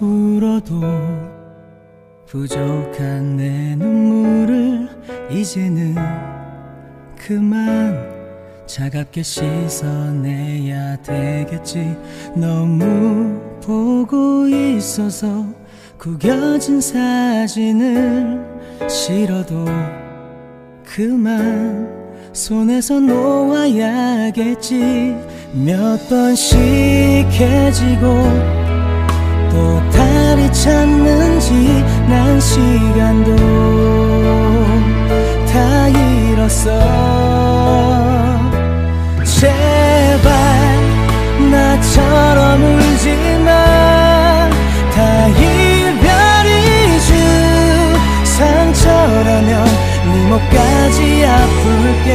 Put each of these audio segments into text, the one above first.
울어도 부족한 내 눈물을 이제는 그만 차갑게 씻어내야 되겠지. 너무 보고 있어서 구겨진 사진을 실어도 그만 손에서 놓아야겠지. 몇 번씩 해지고 또 달이 찾는지 난 시간도 다 잃었어. 제발 나처럼 울지마. 다 이별이지 상처라면 네 목까지 아플게.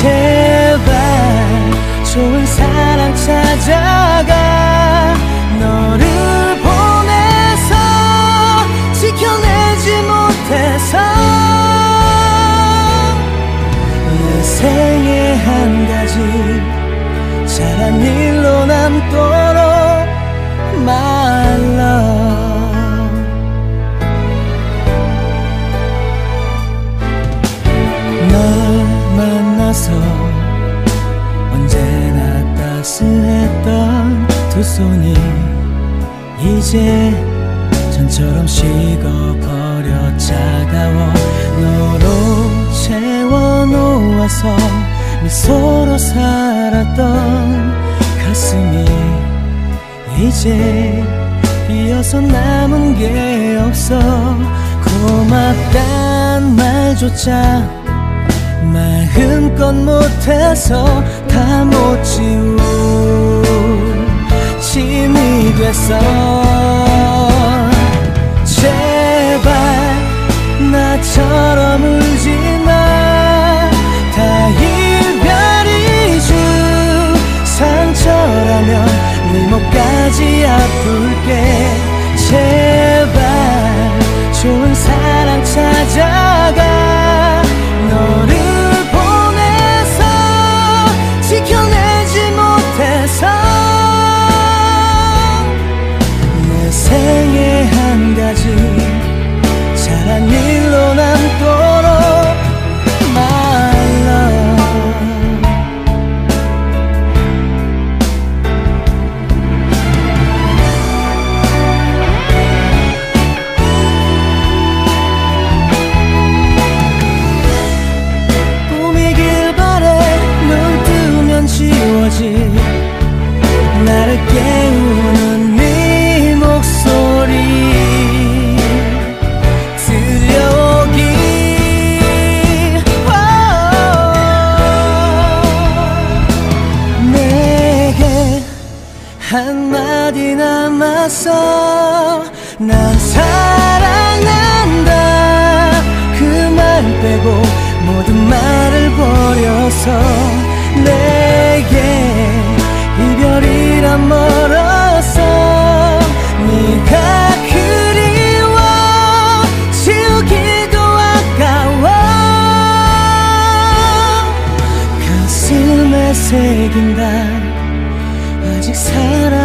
제발 좋은 사랑 찾아 한 가지 잘한 일로 남도록 love 널 만나서 언제나 따스했던 두 손이 이제 전처럼 식어버려 차가워. 너로 채워놓아서 미소로 살았던 가슴이 이제 비어서 남은 게 없어. 고맙단 말조차 마음껏 못해서 다 못 지울 상처라면 네 목까지 아플게. 제발 좋은 사랑 찾아 한마디 남았어 난 사랑한다. 그 말 빼고 모든 말을 버려서 내게 이별이란 멀었어 네가 그리워. 지우기도 아까워. 가슴에 새긴다 아직 살아